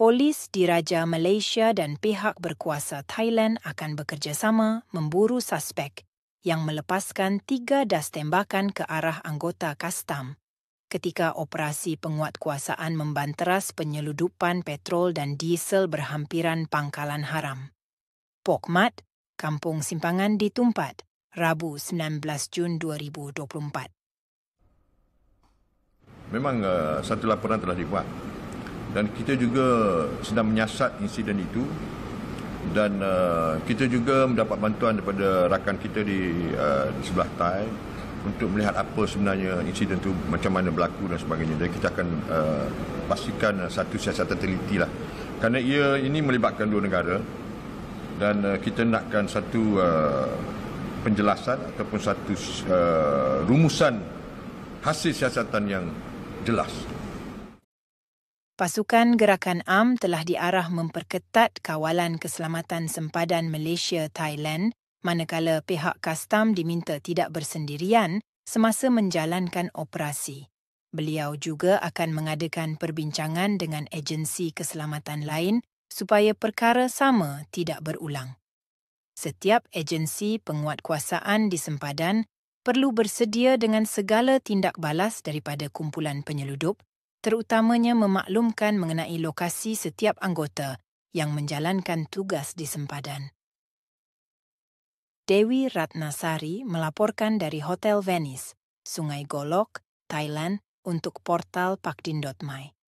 Polis diraja Malaysia dan pihak berkuasa Thailand akan bekerjasama memburu suspek yang melepaskan tiga das tembakan ke arah anggota kastam ketika operasi penguatkuasaan membanteras penyeludupan petrol dan diesel berhampiran pangkalan haram. Pokmat, Kampung Simpangan ditumpat, Rabu 19 Jun 2024. Memang uh, satu laporan telah dibuat dan kita juga sedang menyiasat insiden itu. Dan uh, kita juga mendapat bantuan daripada rakan kita di, uh, di sebelah Thai untuk melihat apa sebenarnya insiden itu macam mana berlaku dan sebagainya. Dan kita akan uh, pastikan satu siasatan teliti lah. Kerana ia ini melibatkan dua negara dan uh, kita nakkan satu uh, penjelasan ataupun satu uh, rumusan hasil siasatan yang jelas. Pasukan Gerakan Am telah diarah memperketat kawalan keselamatan sempadan Malaysia-Thailand manakala pihak kastam diminta tidak bersendirian semasa menjalankan operasi. Beliau juga akan mengadakan perbincangan dengan agensi keselamatan lain supaya perkara sama tidak berulang. Setiap agensi penguatkuasaan di sempadan perlu bersedia dengan segala tindak balas daripada kumpulan penyeludup terutamanya memaklumkan mengenai lokasi setiap anggota yang menjalankan tugas di sempadan. Dewi Ratnasari melaporkan dari Hotel Venice, Sungai Golok, Thailand untuk portal pakdin.my.